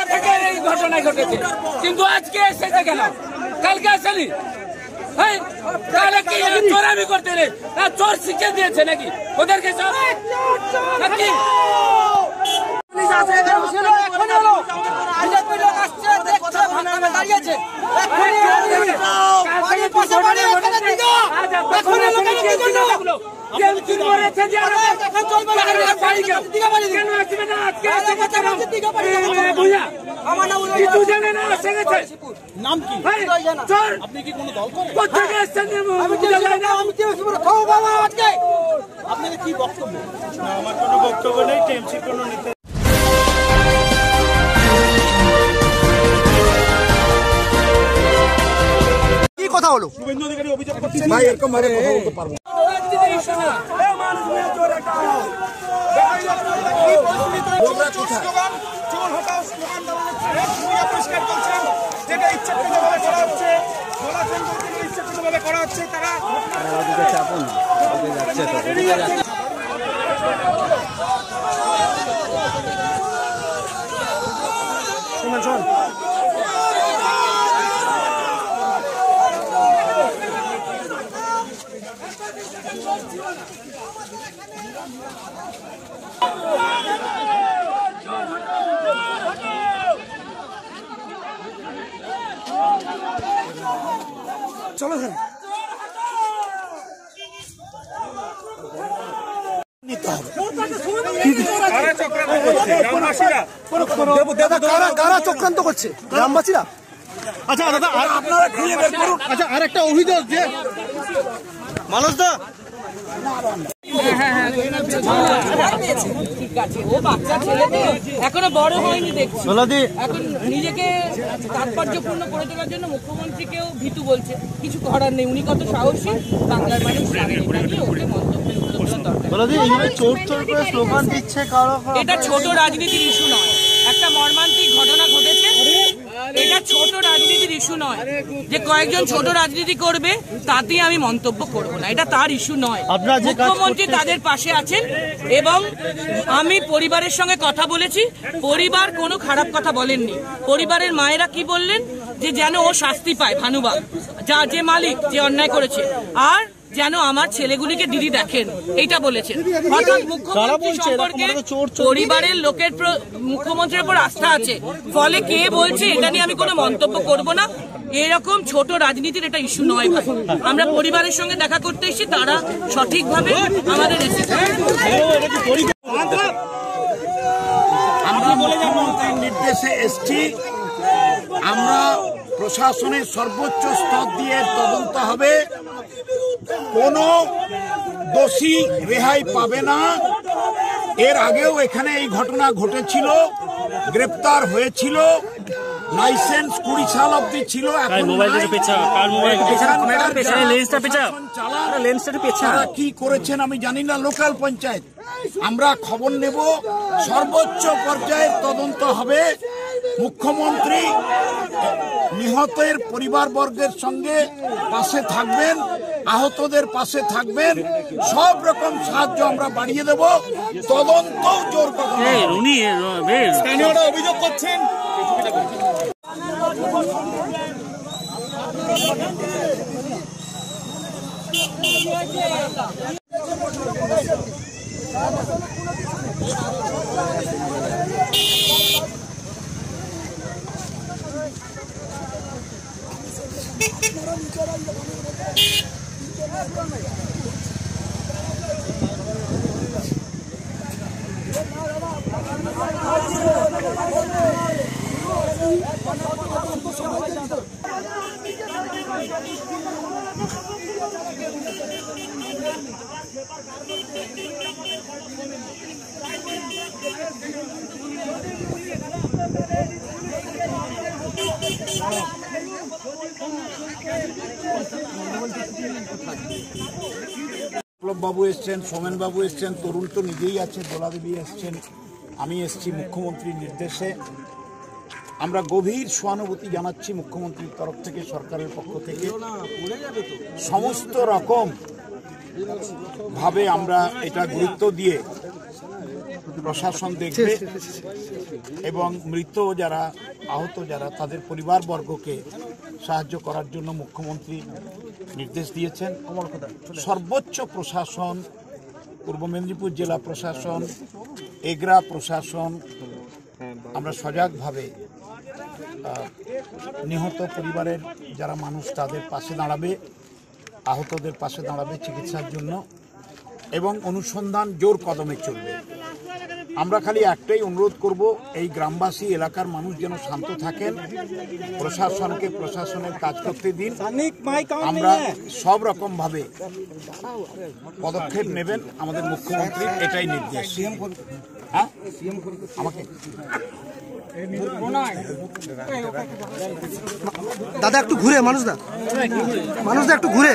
বেলা থেকে এই ঘটনা ঘটেছে। কিন্তু আজকে এসেছে কেন? কালকে আসেনি? হ্যাঁ? তাহলে কি চোরামি করতে রে? চোর শিখে দিয়েছে নাকি? ওদেরকে সব নাকি? না। এসে গেছে। নাম কি? ভাই, আপনি কি কোনো দল করেন? কোথেকে এসছেন বুঝা যায় না আপনাদের কি বক্তব্য? আমার কোনো বক্তব্য নেই টিএমসি কোনো নেতা কথা হলো শুভেন্দু অধিকারী অভিযোগ করছেন ভাই এরকম ভাবে কথা বলতে পারব না। স্লোগান পরিষ্কার করছেন যেটা ইচ্ছাকৃতভাবে করা হচ্ছে থেকে ইচ্ছাকৃতভাবে করা হচ্ছে তারা চলো হ্যাঁ মানুষ কারা কারা চক্রান্ত করছে? গ্রামবাসীরা? আচ্ছা দাদা আর আপনারা খুঁজে বের করুন। আচ্ছা আর একটা অভিযোগ যে মানস দা এখনও বড় হয়নি দেখছি এখন নিজেকে তাৎপর্যপূর্ণ করে তোলার জন্য মুখ্যমন্ত্রীকেও ভীতু বলছে। কিছু করার নেই। উনি কত সাহসী বাংলার মানুষ এটা ওকে ছোট রাজনীতির ইস্যু নয়। একটা মর্মান্তিক ঘটনা ঘটেছে এটা ছোট রাজনীতির ইস্যু নয়। যে কয়েকজন ছোট রাজনীতি করবে তাতেই আমি মন্তব্য করব না। এটা তার ইস্যু নয়। আপনারা মুখ্যমন্ত্রী তাদের পাশে আছেন এবং আমি পরিবারের সঙ্গে কথা বলেছি। পরিবার কোনো খারাপ কথা বলেননি। পরিবারের মায়েরা কি বললেন? যে যেন ও শাস্তি পায় ভানুবাগ যা যে মালিক যে অন্যায় করেছে। আর যেন আমার ছেলেগুলিকে দিদি দেখেন। এইটা বলেছেন। অর্থাৎ মুখ্যমন্ত্রী সম্পর্কে পরিবারের লোকের মুখ্যমন্ত্রীর উপর আস্থা আছে। ফলে কে বলছে এটা নিয়ে আমি কোনো মন্তব্য করব না। এরকম ছোট রাজনীতির এটা ইস্যু নয় ভাই। আমরা পরিবারের সঙ্গে দেখা করতে এসেছি তারা সঠিকভাবে আমাদের আমরা নির্দেশে এসছি। আমরা প্রশাসনের সর্বোচ্চ স্তর দিয়ে তদন্ত হবে। কোনো দোষী রেহাই পাবে না। এর আগেও এখানে এই ঘটনা ঘটেছিল গ্রেপ্তার হয়েছিল লাইসেন্স কুড়ি সাল অব্দি ছিল কি করেছেন আমি জানি না লোকাল পঞ্চায়েত। আমরা খবর নেব সর্বোচ্চ পর্যায়ে তদন্ত হবে। মুখ্যমন্ত্রী নিহতের পরিবারবর্গের সঙ্গে পাশে থাকবেন আহতদের পাশে থাকবেন সব রকম সাহায্য আমরা বাড়িয়ে দেব তদন্ত জোর অভিযোগ করছেন। বাবু এসছেন সোমেন বাবু এসছেন তরুণ তো নিজেই আছে দোলাদেবী এসছেন। আমি এসছি মুখ্যমন্ত্রীর নির্দেশে। আমরা গভীর সহানুভূতি জানাচ্ছি মুখ্যমন্ত্রীর তরফ থেকে, সরকারের পক্ষ থেকে। সমস্ত রকম ভাবে আমরা এটা গুরুত্ব দিয়ে প্রশাসন দেখবে এবং মৃত যারা, আহত যারা, তাদের পরিবারবর্গকে সাহায্য করার জন্য মুখ্যমন্ত্রী নির্দেশ দিয়েছেন। সর্বোচ্চ প্রশাসন পূর্ব মেদিনীপুর জেলা প্রশাসন এগরা প্রশাসন আমরা সজাগভাবে নিহত পরিবারের যারা মানুষ তাদের পাশে দাঁড়াবে, আহতদের পাশে দাঁড়াবে চিকিৎসার জন্য এবং অনুসন্ধান জোর কদমে চলবে। আমরা খালি একটাই অনুরোধ করব এই গ্রামবাসী এলাকার মানুষ যেন শান্ত থাকেন প্রশাসনকে প্রশাসনের কাজ করতে দিন। আমরা সব রকম ভাবে পদক্ষেপ নেবেন আমাদের মুখ্যমন্ত্রী এটাই নির্দেশ। হ্যাঁ? আমাকে? দাদা একটু ঘুরে মানুষ দা মানুষ দা একটু ঘুরে।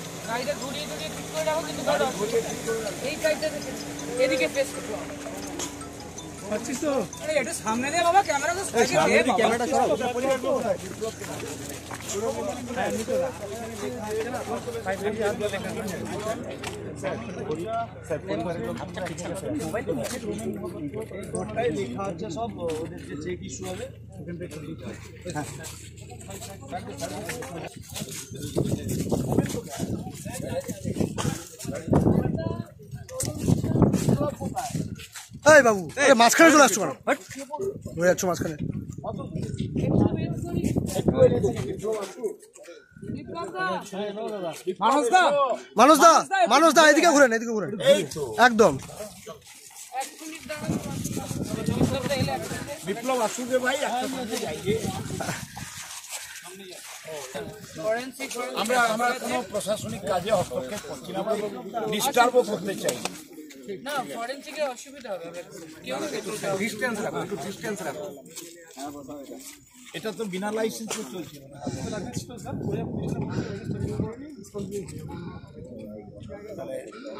গাড়িটা ঘুরিয়ে ঘুরিয়ে ঠিক করে রাখো কিন্তু এই সাইডটা এদিকে ফেস করো আরে একটু সামনে দিয়ে বাবা ক্যামেরা তো সাইডে দে ক্যামেরাটা এই বাবু আরে মাঝখানে চলে আসছো কেন। হয়ে যাচ্ছ মাঝখানে। মানুষ দা মানুষ দা মানুষ দা এদিকে ঘুরেন এদিকে ঘুরেন একদম। বিপ্লব ভাই। আমরা আমরা কোনো প্রশাসনিক কাজে হস্তক্ষেপ করছি না ডিস্টার্বও করতে চাই। না। না অসুবিধা হবে কেউ ডিস্টেন্স রাখো একটু ডিস্টেন্স রাখো। এটা তো বিনা লাইসেন্সে চলছে।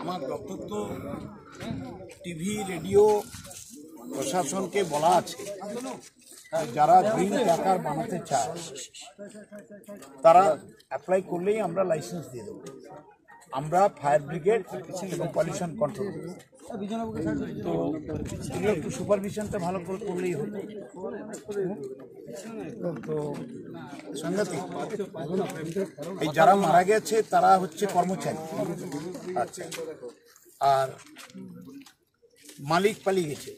আমার দপ্তর তো টিভি রেডিও প্রশাসনকে বলা আছে। যারা গ্রিন ট্যাকার বানাতে চায় তারা অ্যাপ্লাই করলেই আমরা লাইসেন্স দিয়ে দেবো। আমরা ফায়ার ব্রিগেড এবং পলিউশন কন্ট্রোল তো এগুলো একটু সুপারভিশনটা ভালো করে করলেই হতো। তো সাংঘাতিক এই যারা মারা গেছে, তারা হচ্ছে কর্মচারী। আচ্ছা। আর মালিক পালিয়ে গেছে।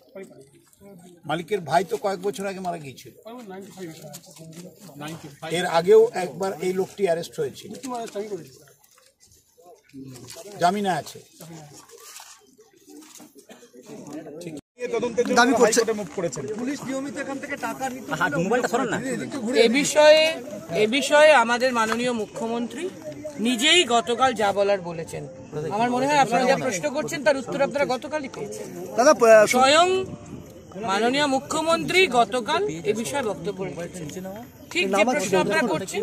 মালিকের ভাই তো কয়েক বছর আগে মারা গিয়েছিল। এর আগেও একবার এই লোকটি অ্যারেস্ট হয়েছিল। জামিনে আছে। তদন্তের জন্য দাবি করছে। হাইকোর্টে মুভ করেছেন। এ বিষয়ে এ বিষয়ে আমাদের মাননীয় মুখ্যমন্ত্রী নিজেই গতকাল যা বলার বলেছেন। আমার মনে হয় আপনারা যা প্রশ্ন করছেন তার উত্তর আপনারা গতকালই পেয়েছেন। দাদা স্বয়ং মাননীয় মুখ্যমন্ত্রী গতকাল এ বিষয়ে বক্তব্য রেখেছেন। ঠিক যে প্রশ্ন আপনারা করছেন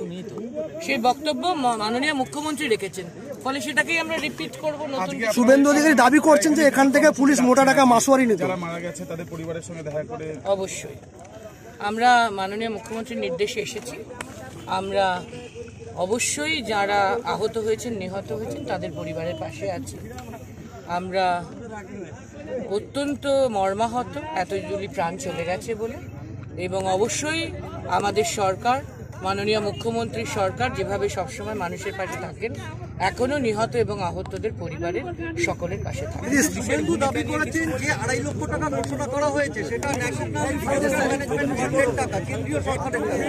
সেই বক্তব্য মাননীয় মুখ্যমন্ত্রী রেখেছেন। ফলে সেটাকেই আমরা রিপিট করব নতুন শুভেন্দু অধিকারী দাবি করছেন যে এখান থেকে পুলিশ মোটা টাকা মাসোয়ারি নিত যারা মারা গেছে তাদের পরিবারের সঙ্গে দেখা করে অবশ্যই। আমরা মাননীয় মুখ্যমন্ত্রীর নির্দেশে এসেছি। আমরা অবশ্যই যারা আহত হয়েছেন নিহত হয়েছেন তাদের পরিবারের পাশে আছি। আমরা অত্যন্ত মর্মাহত এতগুলি প্রাণ চলে গেছে বলে। এবং অবশ্যই আমাদের সরকার মাননীয় মুখ্যমন্ত্রীর সরকার যেভাবে সবসময় মানুষের পাশে থাকেন এখনও নিহত এবং আহতদের পরিবারের সকলের পাশে থাকেন। দাবি করেছেন যে আড়াই লক্ষ টাকা ঘোষণা করা হয়েছে সেটা ন্যাশনাল ডিজাস্টার ম্যানেজমেন্ট ফান্ডের টাকা কেন্দ্রীয় সরকারের টাকা।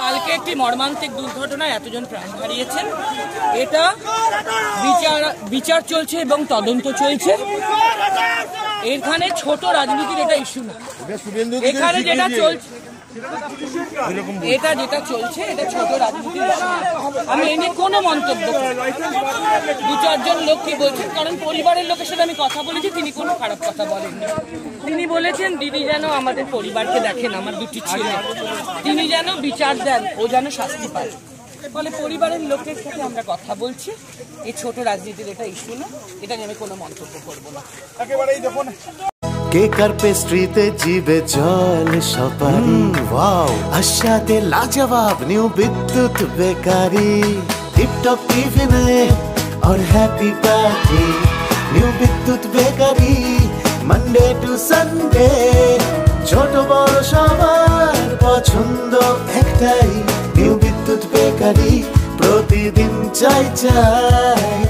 কালকে একটি মর্মান্তিক দুর্ঘটনায় এতজন প্রাণ হারিয়েছেন। এটা বিচার বিচার চলছে এবং তদন্ত চলছে। এখানে ছোট রাজনীতির এটা ইস্যু না। এখানে যেটা চলছে এটা যেটা চলছে এটা ছোট রাজনীতি আমি এ নিয়ে কোনো মন্তব্য দু চারজন লোক কি বলছেন? কারণ পরিবারের লোকের সাথে আমি কথা বলেছি তিনি কোনো খারাপ কথা বলেননি। তিনি বলেছেন দিদি যেন আমাদের পরিবারকে দেখেন আমার দুটি ছেলে। তিনি যেন বিচার দেন ও যেন শাস্তি পায়। ফলে পরিবারের লোকের সাথে আমরা কথা বলছি। এই ছোট রাজনীতির এটা ইস্যু না। এটা নিয়ে আমি কোনো মন্তব্য করব না। একেবারেই দেখুন। কেক আর পেস্ট্রিতে জিবে জল সপারি ওয়াও আশাতে লাজবাব নিউ বিদ্যুৎ বেকারি টিপটপ টিফিনে और happy party new Bidyut bakery Monday to Sunday ছোট বড় সবার পছন্দ একটাই নিউ বিদ্যুৎ বেকারি প্রতিদিন চাই চাই